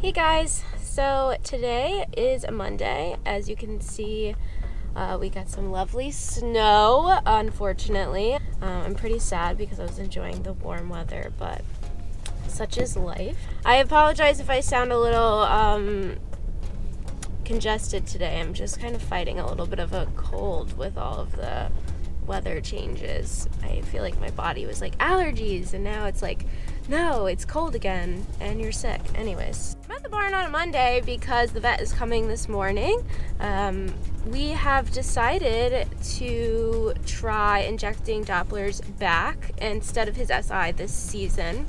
Hey guys, so today is a Monday. As you can see, uh, we got some lovely snow, unfortunately. Um, I'm pretty sad because I was enjoying the warm weather, but such is life. I apologize if I sound a little um, congested today. I'm just kind of fighting a little bit of a cold with all of the weather changes. I feel like my body was like allergies, and now it's like, no, it's cold again, and you're sick. Anyways, at the barn on a Monday because the vet is coming this morning. Um, we have decided to try injecting Doppler's back instead of his SI this season.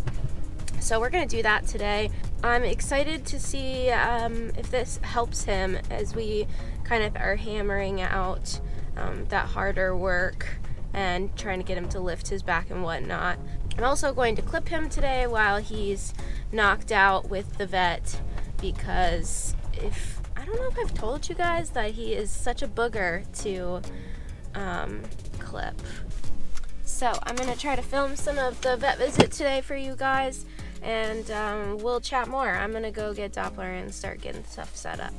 So we're gonna do that today. I'm excited to see um, if this helps him as we kind of are hammering out um, that harder work and trying to get him to lift his back and whatnot. I'm also going to clip him today while he's knocked out with the vet because if I don't know if I've told you guys that he is such a booger to um, clip. So I'm gonna try to film some of the vet visit today for you guys and um, we'll chat more. I'm gonna go get Doppler and start getting stuff set up.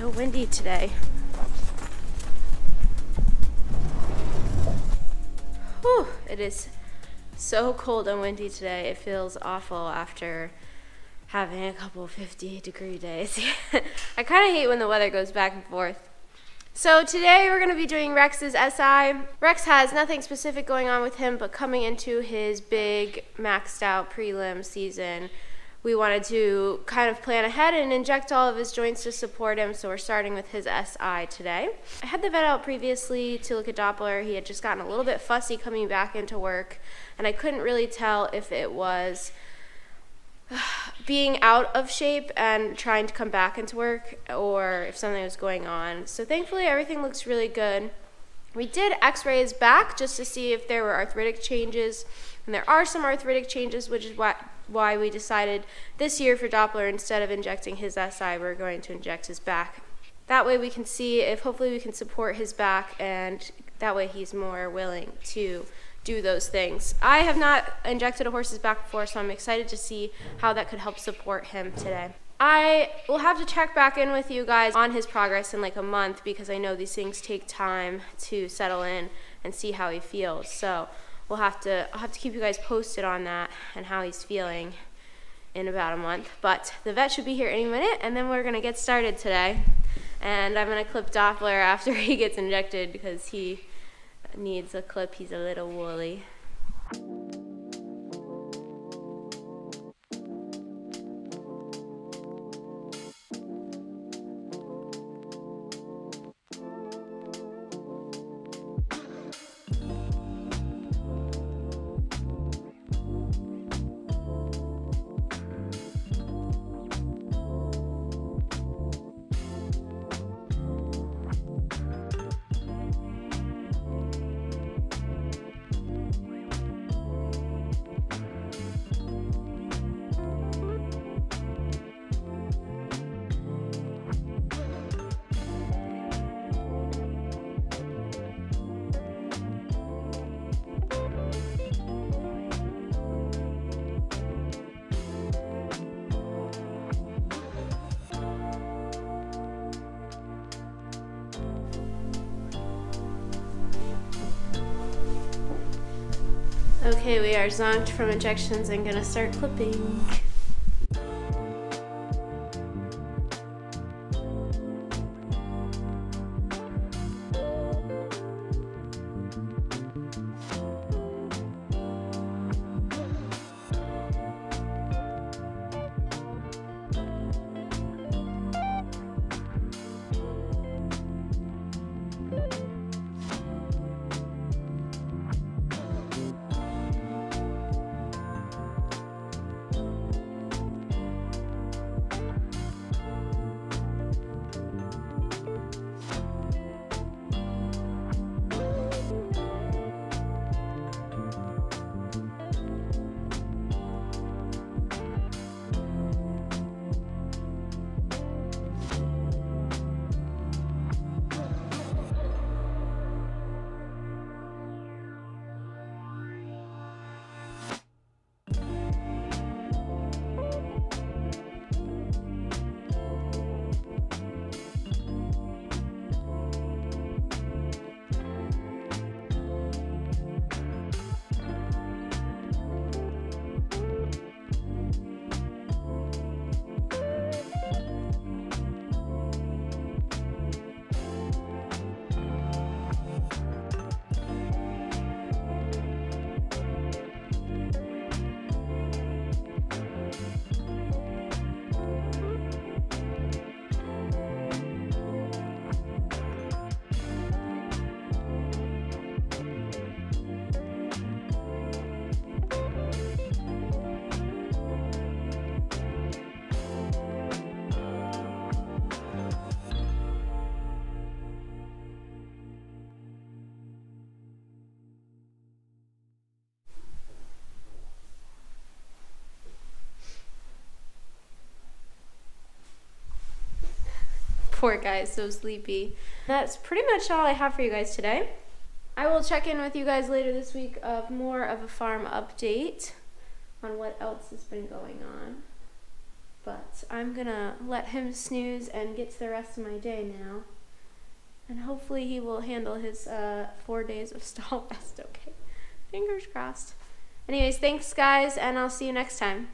So windy today. Whew, it is so cold and windy today. It feels awful after having a couple 50 degree days. I kind of hate when the weather goes back and forth. So today we're going to be doing Rex's SI. Rex has nothing specific going on with him, but coming into his big maxed out prelim season, we wanted to kind of plan ahead and inject all of his joints to support him. So we're starting with his SI today. I had the vet out previously to look at Doppler. He had just gotten a little bit fussy coming back into work, and I couldn't really tell if it was being out of shape and trying to come back into work or if something was going on. So thankfully everything looks really good. We did x-ray his back just to see if there were arthritic changes, and there are some arthritic changes, which is why why we decided this year for Doppler, instead of injecting his SI, we're going to inject his back. That way we can see if hopefully we can support his back and that way he's more willing to do those things. I have not injected a horse's back before, so I'm excited to see how that could help support him today. I will have to check back in with you guys on his progress in like a month because I know these things take time to settle in and see how he feels. So we'll have to I'll have to keep you guys posted on that and how he's feeling in about a month. But the vet should be here any minute, and then we're gonna get started today. And I'm gonna clip Doppler after he gets injected because he needs a clip. He's a little woolly. Okay, we are zonked from injections and gonna start clipping. Poor guy's so sleepy. That's pretty much all I have for you guys today. I will check in with you guys later this week of more of a farm update on what else has been going on. But I'm gonna let him snooze and get to the rest of my day now. And hopefully he will handle his uh, four days of stall rest okay. Fingers crossed. Anyways, thanks guys, and I'll see you next time.